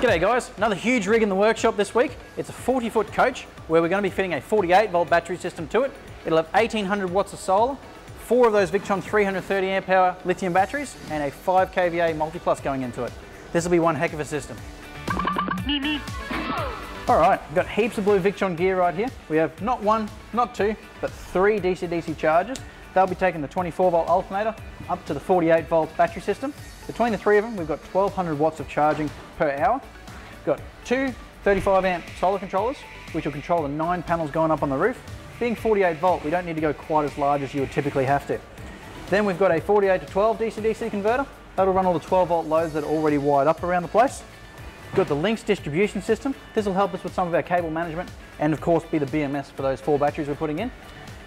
G'day guys, another huge rig in the workshop this week. It's a 40 foot coach where we're going to be fitting a 48 volt battery system to it. It'll have 1800 watts of solar, four of those Victron 330 amp hour lithium batteries and a 5 kVA multi-plus going into it. This will be one heck of a system. All right, we've got heaps of blue Victron gear right here. We have not one, not two, but three DC-DC chargers. They'll be taking the 24 volt alternator up to the 48 volt battery system. Between the three of them, we've got 1200 watts of charging per hour. We've got two 35 amp solar controllers, which will control the nine panels going up on the roof. Being 48 volt, we don't need to go quite as large as you would typically have to. Then we've got a 48 to 12 DC-DC converter. That'll run all the 12 volt loads that are already wired up around the place. We've got the Lynx distribution system. This will help us with some of our cable management and of course be the BMS for those four batteries we're putting in.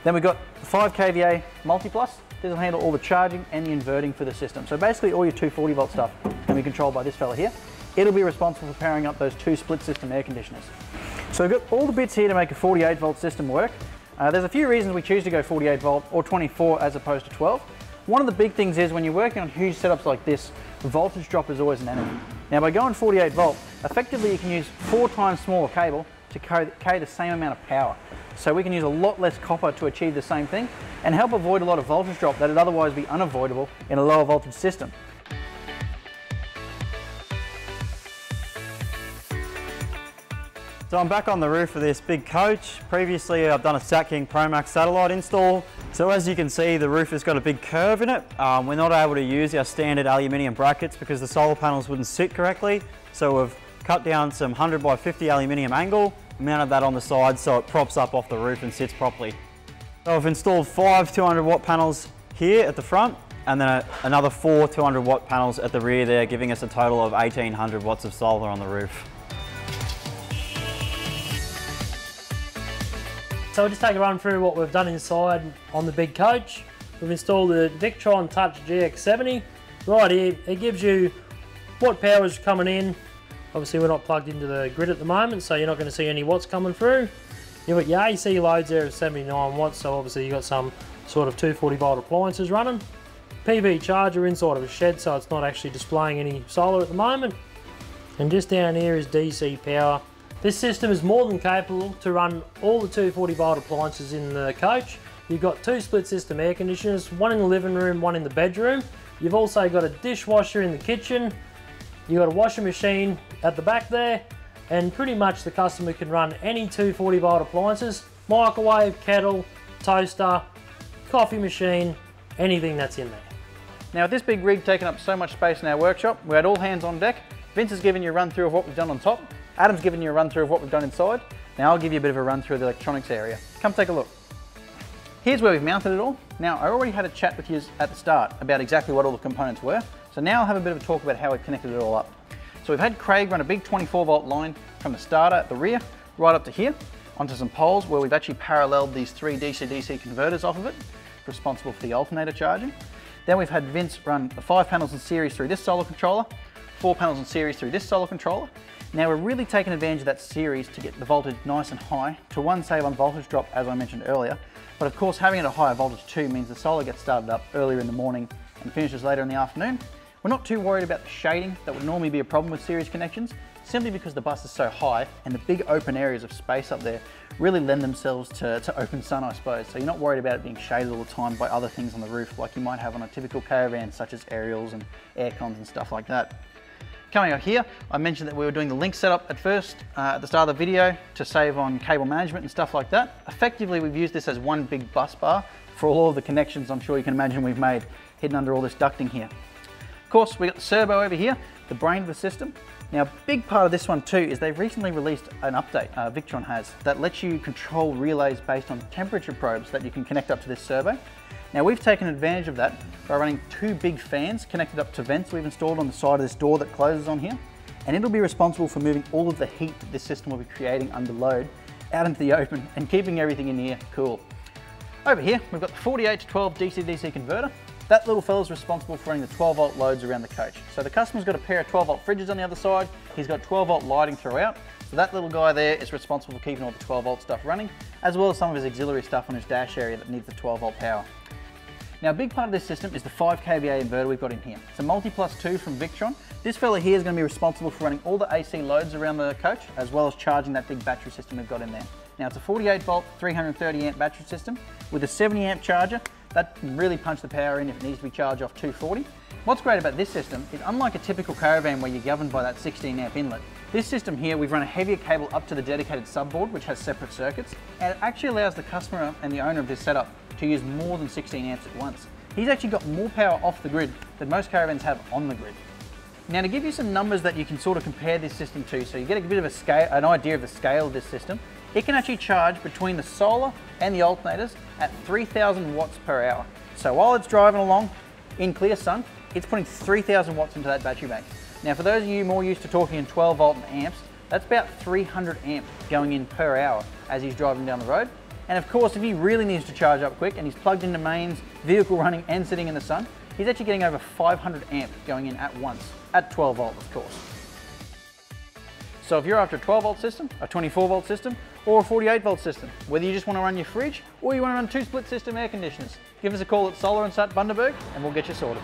Then we've got the 5 kVA multi-plus. This will handle all the charging and the inverting for the system. So basically all your 240 volt stuff can be controlled by this fella here. It'll be responsible for powering up those two split system air conditioners. So we've got all the bits here to make a 48 volt system work. Uh, there's a few reasons we choose to go 48 volt or 24 as opposed to 12. One of the big things is when you're working on huge setups like this, the voltage drop is always an enemy. Now by going 48 volt, effectively you can use four times smaller cable to carry the same amount of power. So we can use a lot less copper to achieve the same thing and help avoid a lot of voltage drop that would otherwise be unavoidable in a lower voltage system. So I'm back on the roof of this big coach. Previously I've done a Sat King Pro Max satellite install. So as you can see the roof has got a big curve in it. Um, we're not able to use our standard aluminium brackets because the solar panels wouldn't sit correctly. So we've cut down some 100 by 50 aluminium angle, mounted that on the side so it props up off the roof and sits properly. So I've installed five 200 watt panels here at the front and then a, another four 200 watt panels at the rear there giving us a total of 1800 watts of solar on the roof. So we'll just take a run through what we've done inside on the big coach. We've installed the Victron Touch GX70. Right here, it gives you what power is coming in. Obviously we're not plugged into the grid at the moment, so you're not going to see any watts coming through. You've got your AC loads there of 79 watts, so obviously you've got some sort of 240 volt appliances running. PV charger inside of a shed, so it's not actually displaying any solar at the moment. And just down here is DC power this system is more than capable to run all the 240 volt appliances in the coach. You've got two split system air conditioners, one in the living room, one in the bedroom. You've also got a dishwasher in the kitchen. You've got a washing machine at the back there. And pretty much the customer can run any 240 volt appliances, microwave, kettle, toaster, coffee machine, anything that's in there. Now with this big rig taking up so much space in our workshop, we had all hands on deck. Vince has given you a run through of what we've done on top. Adam's given you a run through of what we've done inside. Now I'll give you a bit of a run through of the electronics area. Come take a look. Here's where we've mounted it all. Now I already had a chat with you at the start about exactly what all the components were. So now I'll have a bit of a talk about how we've connected it all up. So we've had Craig run a big 24 volt line from the starter at the rear right up to here onto some poles where we've actually paralleled these three DC-DC converters off of it, responsible for the alternator charging. Then we've had Vince run the five panels in series through this solar controller, four panels in series through this solar controller, now we're really taking advantage of that series to get the voltage nice and high to one save on voltage drop as I mentioned earlier but of course having it at a higher voltage too means the solar gets started up earlier in the morning and finishes later in the afternoon. We're not too worried about the shading that would normally be a problem with series connections simply because the bus is so high and the big open areas of space up there really lend themselves to, to open sun I suppose so you're not worried about it being shaded all the time by other things on the roof like you might have on a typical caravan such as aerials and air cons and stuff like that. Coming up here, I mentioned that we were doing the Lynx setup at first, uh, at the start of the video, to save on cable management and stuff like that. Effectively, we've used this as one big bus bar for all of the connections I'm sure you can imagine we've made hidden under all this ducting here. Course, we got the Cerbo over here, the brain of the system. Now, a big part of this one too is they've recently released an update, uh, Victron has, that lets you control relays based on temperature probes that you can connect up to this Cerbo. Now we've taken advantage of that by running two big fans connected up to vents we've installed on the side of this door that closes on here. And it'll be responsible for moving all of the heat that this system will be creating under load out into the open and keeping everything in here cool. Over here, we've got the 48 to 12 DC-DC converter. That little fella's responsible for running the 12 volt loads around the coach. So the customer's got a pair of 12 volt fridges on the other side. He's got 12 volt lighting throughout. So that little guy there is responsible for keeping all the 12 volt stuff running, as well as some of his auxiliary stuff on his dash area that needs the 12 volt power. Now a big part of this system is the 5 kVA inverter we've got in here. It's a Multi Plus 2 from Victron. This fella here is going to be responsible for running all the AC loads around the coach, as well as charging that big battery system we've got in there. Now it's a 48 volt, 330 amp battery system with a 70 amp charger. That can really punch the power in if it needs to be charged off 240. What's great about this system is unlike a typical caravan where you're governed by that 16 amp inlet, this system here, we've run a heavier cable up to the dedicated subboard, which has separate circuits, and it actually allows the customer and the owner of this setup to use more than 16 amps at once. He's actually got more power off the grid than most caravans have on the grid. Now to give you some numbers that you can sort of compare this system to, so you get a bit of a scale, an idea of the scale of this system, it can actually charge between the solar and the alternators at 3000 watts per hour. So while it's driving along in clear sun, it's putting 3000 watts into that battery bank. Now for those of you more used to talking in 12 volt and amps, that's about 300 amp going in per hour as he's driving down the road. And of course, if he really needs to charge up quick and he's plugged into mains, vehicle running and sitting in the sun, he's actually getting over 500 amp going in at once, at 12 volt of course. So if you're after a 12 volt system, a 24 volt system, or a 48 volt system, whether you just want to run your fridge or you want to run two split system air conditioners, give us a call at Solar N Sat Bundaberg and we'll get you sorted.